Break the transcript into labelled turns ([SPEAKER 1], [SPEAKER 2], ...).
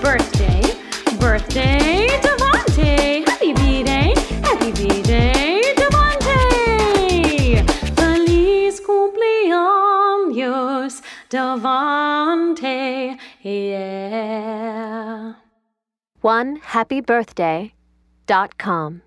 [SPEAKER 1] birthday, birthday, Devante. Happy B Day, happy B Day, Devante. Feliz cumpleaños, Devante. Yeah.
[SPEAKER 2] One happy birthday dot com.